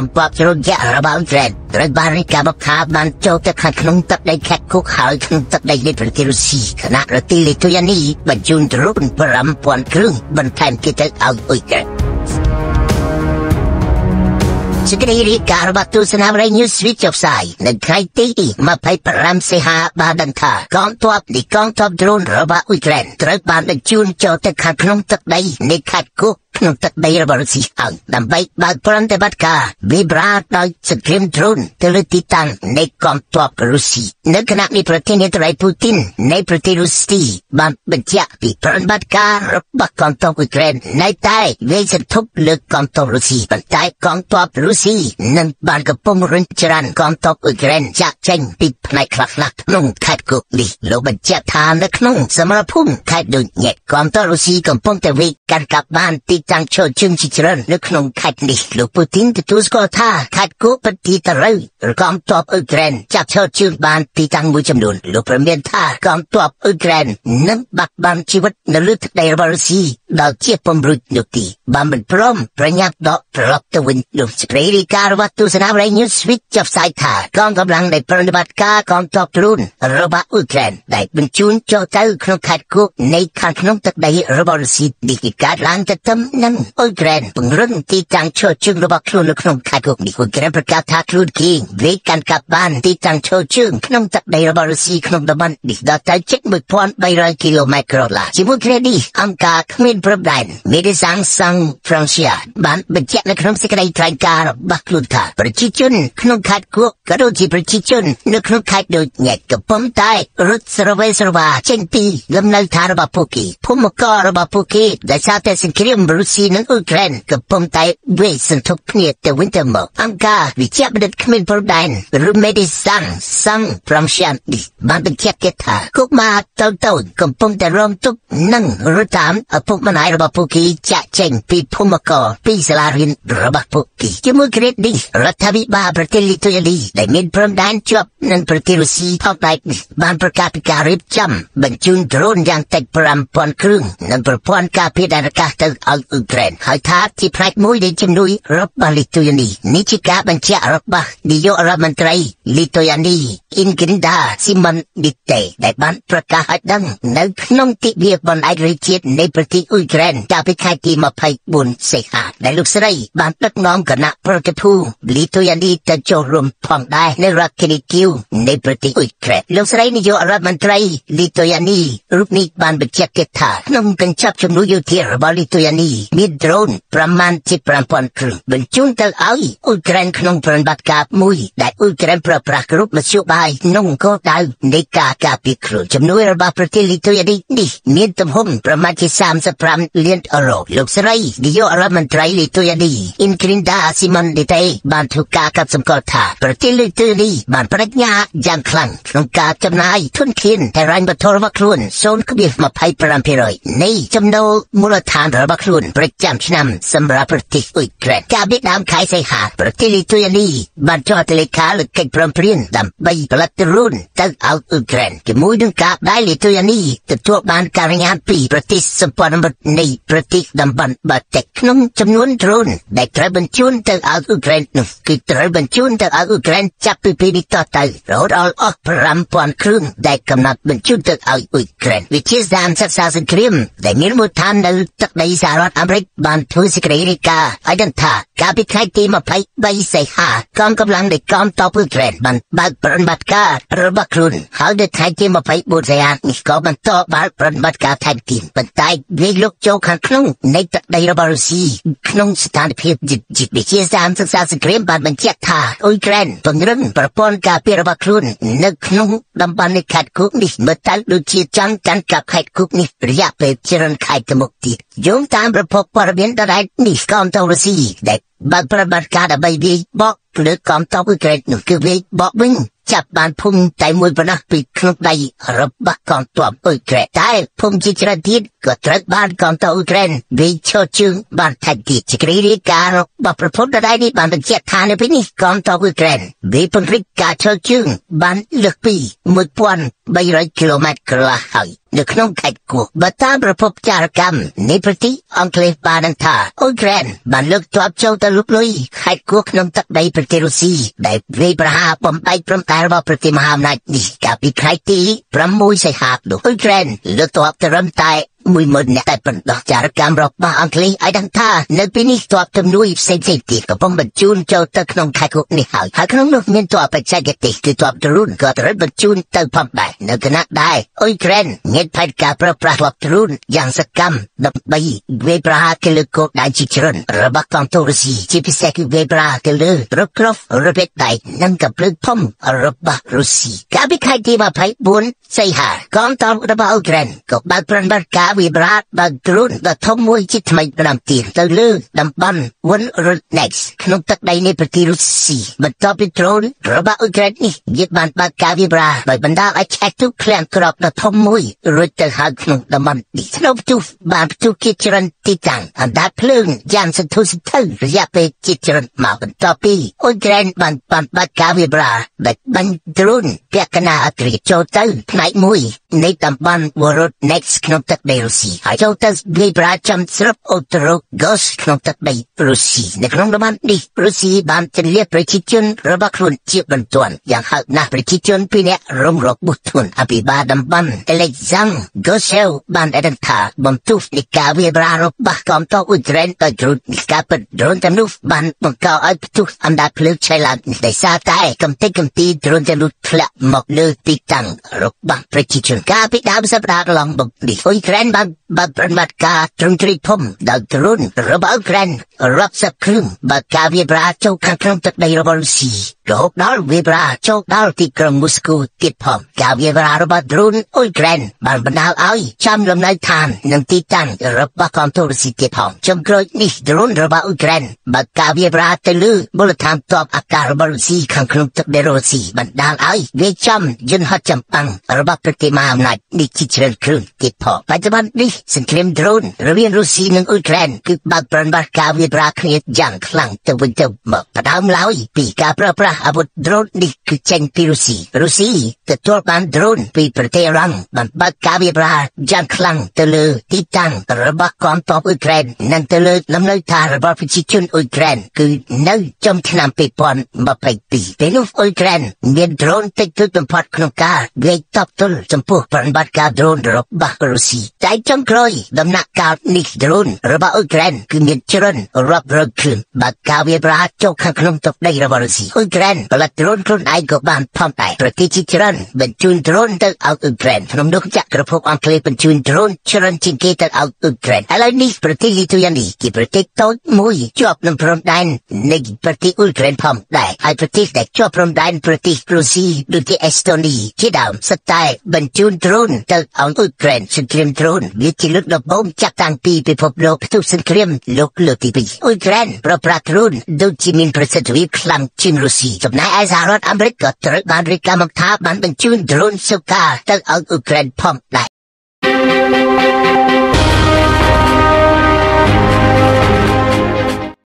ងទ័ពជ្រុលយៈរបស់អ៊ុយក្រែនត្រូវបានរាយការណ៍មកថាបានចូលទៅខាងក្នុងទឹកដីខេត្តគុកហើយក្នុងទឹកដីនៃប្រទេសរុស្ស៊ីគណៈរដ្ឋលីទុយានីបញ្ជូនទ្រូន5000គ្រឿងបន្ថែមទៀតទៅឲ្យអ៊ុយក្រែនសេចក្តីរាយការណ៍របស់ទស្សនាវិទ្យុ News Switch ចុះផ្សាយនៅថ្ងៃទី25សីហាបានដឹងថាកងទ័ពនៃកងទ័ពដ្រូនរបស់អ៊ុយក្រែនត្រូវបានបញ្ជូនចូលទៅខាងក្នុងទឹកដីនៃខេត្តគុកក្នុងទឹកដីរបស់រុស្ស៊ីហើយដើម្បីបើកប្រតិបត្តិការវិបរាដោយសង្គ្រាមដ្រូនទៅលើទីតាំងនៃកងទ័ពរុស្ស៊ីនៅខណៈនេះប្រធានាធិបតីពូទីននៃប្រទេសរុស្ស៊ីបានបញ្ជាក់ពីប្រតិបត្តិការរបស់កងទ័ពអ៊ុយក្រែននៅតែវាយសន្ធប់លើកងទ័ពរុស្ស៊ីប៉ុន្តែកងទ័ពរុស្ស៊ីនឹងបានកំពុងរុញច្រានកងទ័ពអ៊ុយក្រែនចាក់ចេញពីផ្នែកខ្លះៗក្នុងខេត្តគូនេះលោកបញ្ជាក់ថានៅក្នុងសមរភូមិខេត្តដូចញ៉ែកងទ័ពរុស្ស៊ីកំពុងតែវាយកាន់កាប់បានទីតាំងឈរជើងជាច្រើននៅក្នុងខេត្តនេះលោកពូទីនទទួលស្គាល់ថាខេត្តគូពិតទីតរូវរកងទ័ពអ៊ុយក្រែនចាក់ឈរជើងបានទីតាំងមួយចំនួនលោកប្រមានថាកងទ័ពអ៊ុយក្រែននឹងបាត់បង់ជីវិតនៅលើទឹកដីរបស់រុស្ស៊ីដល់ជាពំរុញនោះទីបានមិនព្រមប្រញាប់ដកត្រឡប់ទៅវិញលោកស្រីរីការរបស់ទស្សនាវិទ្យុ News Switch ចាប់ផ្សាយថាកងកម្លាំងនៃប្រតិបត្តិការកងទ័ពទ្រូនរបស់អ៊ុយក្រែនដែលបញ្ជូនចូលទៅក្នុងខេត្តគូកនៃខាងក្នុងទឹកដីរបស់រុស្ស៊ីនេះគឺកើតឡើងទៅទំនឹងអ៊ុយក្រែនពង្រឹងទីតាំងឈរជើងរបស់ខ្លួននៅក្នុងខេត្តគូកនេះអ៊ុយក្រែនប្រកាសថាខ្លួនគេវេកាន់កាប់បានទីតាំងឈរជើងក្នុងទឹកដីរបស់រុស្ស៊ីក្នុងតំបន់នេះដល់ទៅជិត1300គីឡូម៉ែត្រក្រឡាជាមួយគ្នានេះអង្គការគ្មានព្រំដែន Médecins Sans Frontières បានបញ្ជាក់នៅក្នុងសេចក្តីថ្លែងការណ៍របស់ខ្លួនថាប្រជាជនក្នុងខេត្តគួកក៏ដូចជាប្រជាជននៅក្នុងខេត្តដូចញ៉ែកកំពុងតែរត់ស្រវេស្រវាចេញពីលំនៅឋានរបស់ពួកគេភូមិកររបស់ពួកគេដែលសារតែសង្គ្រាមរុស្ស៊ីនិងអ៊ុយក្រែនកំពុងតែវេសន្ធប់គ្នាទៅវិញទៅមកអង្គការវិជ្ជាបណ្ឌិតគ្មានព្រំដែនឬ Médecins Sans Frontières នេះបានបញ្ជាក់ទៀតថាគុកម៉ាតូចតូចកំពុងតែរងទុក្ខនិងរត់តាមឪពុកម្ដាយរបស់ពួកគេចាក់ចេញពីភូមិករពីសាលារៀនរបស់ពួកគេជាមួយក្រេតនេះរដ្ឋាភិបាលប្រទេសលីទុយលីដែលមានព្រំដែនជាប់នឹងប្រទេសរុស្ស៊ីផងដែរបានប្រកាសពីការរៀបចំបញ្ជូនដ្រូនយ៉ាងតិច5000គ្រឿងនិងប្រព័ន្ធការពារដែនអាកាសទៅឲ្យអ៊ុយក្រែនហើយថាជាផ្នែកមួយនៃជំនួយរបស់លីទុយលីនេះជាការបញ្ជាក់របស់នាយករដ្ឋមន្ត្រីលីទុយលីអ៊ីនគ្រីដាស៊ីម៉ុនឌីតេដែលបានប្រកាសឲ្យដឹងនៅក្នុងទិវាបណ្ដាញរាជជាតិនៃប្រទេសអ៊ុយក្រែនកាលពីខែទី24សីហាដែលលោកស្រីបានដឹកនាំគណៈប្រតិភូលីទុយនីទៅចូលរួមផងដែរនៅរដ្ឋធានីគីវនៃប្រទេសអ៊ុយក្រែនលោកស្រីនាយករដ្ឋមន្ត្រីលីទុយនីរូបនេះបានបញ្ជាក់ទៀតថាក្នុងកញ្ចប់ជំនួយយោធារបស់លីទុយនីមានដ្រូនប្រមាណជា5000គ្រឿងបញ្ជូនទៅឲ្យអ៊ុយក្រែនក្នុងប្រតិបត្តិការមួយដែលអ៊ុយក្រែនប្រើប្រាស់គ្រប់មធ្យោបាយក្នុងគោលដៅនៃការការពារខ្លួនជំនួយរបស់ប្រទេសលីទុយនីនេះមានទំហំប្រមាណជា35លានអឺរ៉ូលោកស្រីនាយករដ្ឋមន្ត្រីលីទុយនីអ៊ីនគ្រីនដាស៊ីម៉ុនឌីតេបានធ្វើការកាត់សម្គាល់ថាប្រទេសលីទុយនីបានបដិញ្ញាយ៉ាងខ្លាំងក្នុងការចំណាយធនធានហិរញ្ញវត្ថុរបស់ខ្លួន0.25%នៃចំណូលមូលដ្ឋានរបស់ខ្លួនប្រចាំឆ្នាំសម្រាប់ប្រទេសអ៊ុយក្រែនកាលពីដើមខែសីហាប្រទេសលីទុយនីបានចុះទៅលេខាលើកិច្ចព្រមព្រៀងដើម្បីផលិតរូនទៅឲ្យអ៊ុយក្រែនជាមួយនឹងការដែលលីទុយនីទទួលបានការរញ្ញាពីប្រទេសសម្ព័ន្ធមិត្តនៃប្រទេសតំបន់បាតិកក្នុងចំនួនដ្រូនដែលត្រូវបញ្ជូនទៅឲ្យអ៊ុយក្រែននោះគឺត្រូវបញ្ជូនទៅឲ្យអ៊ុយក្រែនចាប់ពីពេលនេះតទៅរហូតដល់អស់5000គ្រឿងដែលកំណត់បញ្ជូនទៅឲ្យអ៊ុយក្រែនវិជាសាស្ត្រសិក្សាសង្គ្រាមដែលមានមូលដ្ឋាននៅទឹកដីសហរដ្ឋអាមេរិកបានធ្វើសេចក្តីរាយការណ៍ឲ្យដឹងថាកាលពីខែទី23សីហាកងកម្លាំងនៃកងទ័ពអ៊ុយក្រែនបានបើកប្រតិបត្តិការរបស់ខ្លួនហើយនៅខែទី24សីហានេះក៏បន្តបើកប្រតិបត្តិការថែមទៀតប៉ុន្តែវាលុកចូលខាងក្នុងនៃទឹកដីរបស់រុស្ស៊ីក្នុងស្ថានភាពជីវវិទ្យាសាស្ត្រសិក្សាសង្គ្រាមបានបញ្ជាក់ថាអ៊ុយក្រែនពង្រឹងប្រព័ន្ធការពាររបស់ខ្លួននៅក្នុងតំបន់នៃខេត្តគុកនេះមើលទៅដូចជាចង់កាន់កាប់ខេត្តគុកនេះរយៈពេលច្រើនខែទៅមុខទៀត យោងតាមប្រភពព័ត៌មានដដែលនេះកងទ័ពរុស្ស៊ីដែលបានប្រតិបត្តិការដើម្បីវាយបកលើកងទ័ពអ៊ុយក្រែននោះគឺវាយបកវិញចាប់បានភូមិតែមួយប៉ុណ្ណោះពីក្នុងដៃរបស់កងទ័ពអ៊ុយក្រែនតែភូមិជាច្រើនទៀតក៏ត្រូវបានកងទ័ពអ៊ុយក្រែនវាយឈរជើងបានថែមទៀតសេចក្តីរាយការណ៍របស់ប្រពន្ធដដែលនេះបានបញ្ជាក់ថានៅពេលនេះកងទ័ពអ៊ុយក្រែនវាពង្រីកការឈរជើងបានលើសពី1300គីឡូម៉ែត្រកន្លះហើយនៅក្នុងខេត្តគោះបើតាមប្រភពចារកម្មនៃប្រទេសអង់គ្លេសបានដឹងថាអ៊ុយក្រែនបានលើកទ័ពចូលទៅលុកលុយខេត្តគោះក្នុងទឹកដីប្រទេសរុស្ស៊ីដែលវាយប្រហារបំបែកព្រំដែនរបស់ប្រទេសមហាអំណាចនេះកាលពីខែទី6សីហានោះអ៊ុយក្រែនលើកទ័ពទៅរំតែមួយម៉ឺនអ្នកតែបណ្ដោះចារកម្មរបស់អង់គ្លេសឲ្យដឹងថានៅពេលនេះទ័ពជំនួយផ្សេងៗទៀតកំពុងបញ្ជូនចូលទៅក្នុងខេត្តគុកនេះហើយហើយក្នុងនោះមានទ័ពបច្ចេកទេសគឺទ័ពទ្រូនក៏ត្រូវបញ្ជូនទៅផងដែរនៅគណៈដែរអ៊ុយក្រែនមានផែនការប្រើប្រាស់ទ័ពទ្រូនយ៉ាងសកម្មដើម្បីវាយប្រហារទៅលើគោលដៅជាច្រើនរបស់កងទ័ពរុស្ស៊ីជាពិសេសគឺវាយប្រហារទៅលើរថក្រោះរថដៃនិងកំភ្លើងធំរបស់រុស្ស៊ីកាលពីខែទី24សីហាកងទ័ពរបស់អ៊ុយក្រែនក៏បានប្រតិបត្តិការវិប្រាតបានទ្រូនដ៏ធំមួយជាថ្មីម្ដងទៀតទៅលើតំបន់វុនរុនណេកសក្នុងទឹកដីនៃប្រទេសរុស្ស៊ីបន្ទាប់ពីទ្រូនរបស់អ៊ុយក្រែននេះយកបានបើកការវិប្រាដោយបណ្ដាលឲ្យឆែកទូឃ្លាំងក្របដ៏ធំមួយរួចទៅហើយក្នុងតំបន់នេះក្នុងផ្ទុះបានផ្ទុះជាច្រើនទីតាំងអណ្ដាតភ្លើងយ៉ាងសន្ធោសន្ធៅរយៈពេលជាច្រើនមកបន្ទាប់ពីអ៊ុយក្រែនបានបានបើកការវិប្រាដែលបាញ់ទ្រូនពាក់កណ្ដាលអត្រាចូលទៅផ្នែកមួយនៃតំបន់វរុត next ក្នុងទឹកដីរុស្ស៊ីហើយចូលទៅវាយប្រាចំស្រុកអូត្រោហ្គសក្នុងទឹកដីរុស្ស៊ីនៅក្នុងតំបន់នេះរុស្ស៊ីបានទម្លាក់ប្រជាជនរបស់ខ្លួនជាបន្ទាន់យ៉ាងហោចណាស់ប្រជាជនពីរនាក់រងរបួសធ្ងន់អភិបាលតំបន់អេលេកសាំងហ្គសែលបានអេដនថាបំទុះនៃការវាយប្រារបស់កំតអ៊ុយក្រែនដោយគ្រូនៃការពិតដ្រូនទាំងនោះបានបង្កឲ្យផ្ទុះអណ្ដាតភ្លើងឆេះឡើងដោយសារតែកំទេចកំទីដ្រូនទាំងនោះធ្លាក់មកលើទីតាំងរបស់ប្រជាជនកាលពីដើមសប្តាហ៍កន្លងមកនេះអ៊ុយក្រែនបានបានប្រតិបត្តិការត្រឹមត្រីធំដោយទ្រុនរបស់អ៊ុក្រែនរាប់សិបគ្រឿងបើការវាប្រាចូលខាងក្នុងទឹកដីរបស់រុស្ស៊ី រហូតដល់វាប្រាចូលដល់ទីក្រុងមូស្គូទៀតផងការវាប្រារបស់ទ្រុនអ៊ុយក្រែនបានបណ្ដាលឲ្យចាំលំនៅឋាននិងទីតាំងរបស់កងទ័ពរុស្ស៊ីទៀតផងចំក្រោយនេះទ្រុនរបស់អ៊ុយក្រែនបើការវាប្រាទៅលើមូលដ្ឋានទ័ពអាកាសរបស់រុស្ស៊ីខាងក្នុងទឹកដីរុស្ស៊ីបណ្ដាលឲ្យវាចំយន្តហោះចម្បាំងរបស់ប្រទេសមហាអំណាចនេះជាច្រើនគ្រឿងទៀតផងបច្ចុប្បន្ននេះសង្គ្រាមដ្រូនរវាងរុស្ស៊ីនិងអ៊ុយក្រែនគឺបើកប្រតិបត្តិការវាប្រាគ្នាយ៉ាងខ្លាំងទៅវិញទៅមកផ្ដើមឡើយពីការប្រើប្រាស់អាវុធដ្រូននេះ គឺចេញពីរុស្ស៊ីរុស្ស៊ីទទួលបានដ្រូនពីប្រទេសអ៊ីរ៉ង់បានបើកការវាប្រាយ៉ាងខ្លាំងទៅលើទីតាំងរបស់កងទ័ពអ៊ុយក្រែននិងទៅលើលំនៅឋានរបស់ប្រជាជនអ៊ុយក្រែនគឺនៅចំឆ្នាំ2022ពេលនោះអ៊ុយក្រែនមានដ្រូនតិចតួចបំផុតក្នុងការវាយតបទល់ចំពោះប្រតិបត្តិការដ្រូនរបស់រុស្ស៊ីតែចុងក្រោយដំណាក់កាលនេះដ្រូនរបស់អ៊ុយក្រែនគឺមានច្រើនរាប់រយគ្រឿងបើការវាប្រាចូលខាងក្នុងទឹកដីរបស់រុស្ស៊ីអ៊ុយក្រែនផលិតដ្រូនខ្លួនឯងក៏បានផងដែរប្រទេសជាច្រើនបញ្ជូនដ្រូនទៅឲ្យអ៊ុយក្រែនក្នុងនោះចក្រភពអង់គ្លេសបញ្ជូនដ្រូនច្រើនជាងគេទៅឲ្យអ៊ុយក្រែនឥឡូវនេះប្រទេសលីទុយយ៉ានីជាប្រទេសតូចមួយជាប់នឹងព្រំដែននៃប្រទេសអ៊ុយក្រែនផងដែរហើយប្រទេសដែលជាប់ព្រំដែនប្រទេសរុស្ស៊ីដូចជាអេស្តូនីជាដើមសិតតែបញ្ជូនដ្រូនទៅឲ្យអ៊ុយក្រែនសង្គ្រាមដ្រូនវាជាលើកដំបូងចាប់តាំងពីពិភពលោកផ្ទុះសង្គ្រាមលោកលើកទី2អ៊ុយក្រែនប្រប្រាទ្រូនដូចជាមានប្រសិទ្ធភាពខ្លាំងជាងរុស្ស៊ីចំណែកឯសហរដ្ឋអាមេរិកក៏ត្រូវបានរាយការណ៍មកថាបានបញ្ជូនដ្រូនស៊ូកាទៅឲ្យអ៊ុយក្រែនផងដែរ